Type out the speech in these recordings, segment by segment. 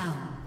down.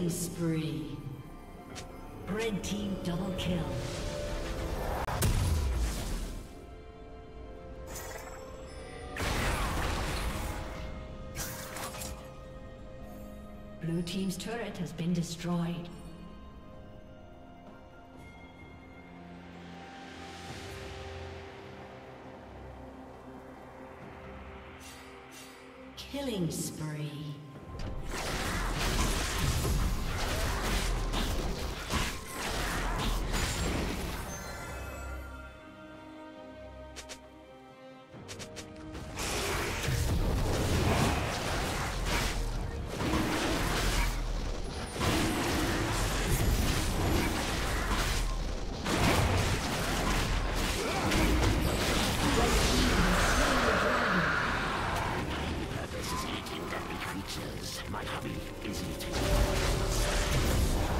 Killing spree. Red team double kill. Blue team's turret has been destroyed. Killing spree. creatures. My hobby is eating.